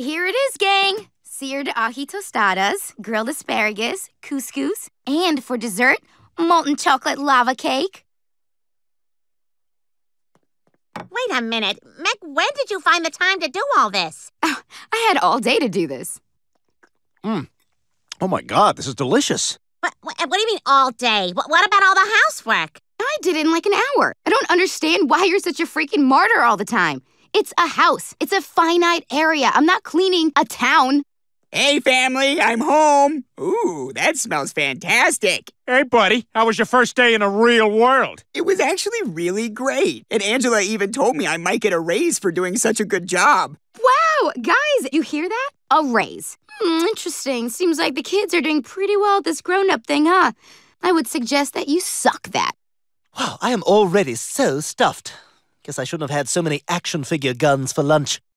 Here it is, gang. Seared ahi tostadas, grilled asparagus, couscous, and for dessert, molten chocolate lava cake. Wait a minute. Meg, when did you find the time to do all this? Oh, I had all day to do this. Mm. Oh my god, this is delicious. What, what, what do you mean all day? What, what about all the housework? I did it in like an hour. I don't understand why you're such a freaking martyr all the time. It's a house. It's a finite area. I'm not cleaning a town. Hey, family, I'm home. Ooh, that smells fantastic. Hey, buddy, how was your first day in the real world? It was actually really great. And Angela even told me I might get a raise for doing such a good job. Wow, guys, you hear that? A raise. Hmm, interesting. Seems like the kids are doing pretty well at this grown up thing, huh? I would suggest that you suck that. Wow, I am already so stuffed. Guess I shouldn't have had so many action figure guns for lunch.